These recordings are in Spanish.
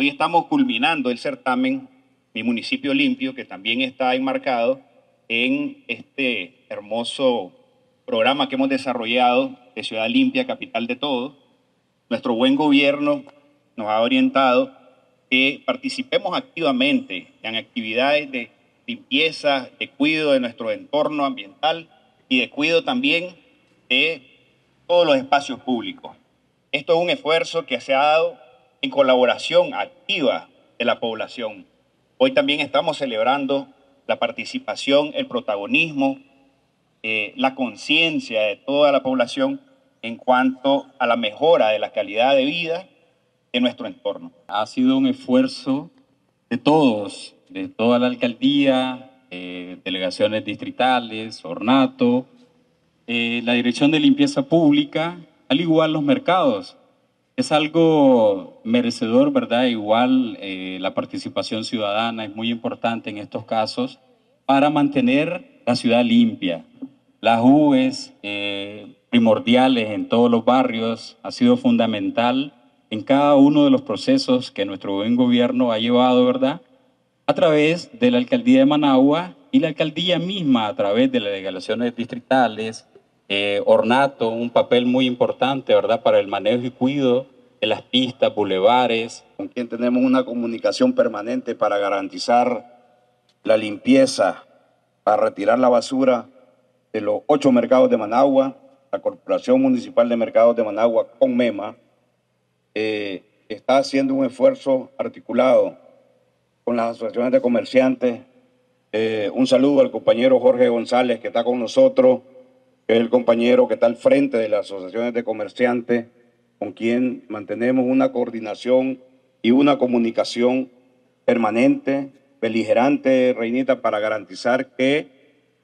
Hoy estamos culminando el certamen Mi Municipio Limpio, que también está enmarcado en este hermoso programa que hemos desarrollado de Ciudad Limpia, Capital de Todos. Nuestro buen gobierno nos ha orientado que participemos activamente en actividades de limpieza, de cuidado de nuestro entorno ambiental y de cuidado también de todos los espacios públicos. Esto es un esfuerzo que se ha dado en colaboración activa de la población. Hoy también estamos celebrando la participación, el protagonismo, eh, la conciencia de toda la población en cuanto a la mejora de la calidad de vida de nuestro entorno. Ha sido un esfuerzo de todos, de toda la alcaldía, eh, delegaciones distritales, ornato, eh, la Dirección de Limpieza Pública, al igual los mercados. Es algo merecedor, ¿verdad? Igual eh, la participación ciudadana es muy importante en estos casos para mantener la ciudad limpia. Las UVs primordiales en todos los barrios ha sido fundamental en cada uno de los procesos que nuestro buen gobierno ha llevado, ¿verdad? A través de la alcaldía de Managua y la alcaldía misma a través de las delegaciones distritales, eh, ornato, un papel muy importante, ¿verdad?, para el manejo y cuidado de las pistas, bulevares. Con quien tenemos una comunicación permanente para garantizar la limpieza, para retirar la basura de los ocho mercados de Managua, la Corporación Municipal de Mercados de Managua con MEMA, eh, está haciendo un esfuerzo articulado con las asociaciones de comerciantes. Eh, un saludo al compañero Jorge González que está con nosotros, que es el compañero que está al frente de las asociaciones de comerciantes, con quien mantenemos una coordinación y una comunicación permanente, beligerante, Reinita, para garantizar que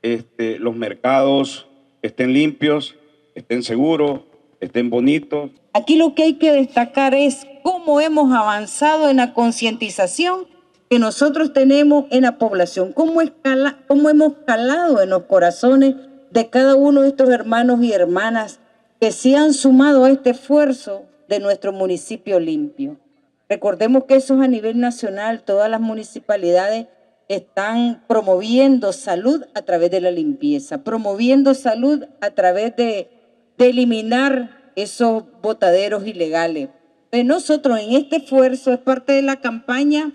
este, los mercados estén limpios, estén seguros, estén bonitos. Aquí lo que hay que destacar es cómo hemos avanzado en la concientización que nosotros tenemos en la población, cómo, escala, cómo hemos calado en los corazones de cada uno de estos hermanos y hermanas que se han sumado a este esfuerzo de nuestro municipio limpio. Recordemos que eso es a nivel nacional, todas las municipalidades están promoviendo salud a través de la limpieza, promoviendo salud a través de de eliminar esos botaderos ilegales. Nosotros en este esfuerzo es parte de la campaña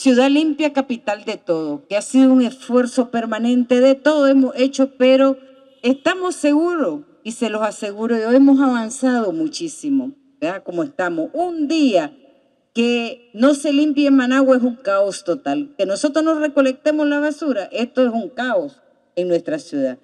Ciudad Limpia, capital de todo, que ha sido un esfuerzo permanente de todo hemos hecho, pero estamos seguros y se los aseguro, hoy hemos avanzado muchísimo, ¿verdad? Como estamos. Un día que no se limpie en Managua es un caos total. Que nosotros no recolectemos la basura, esto es un caos en nuestra ciudad.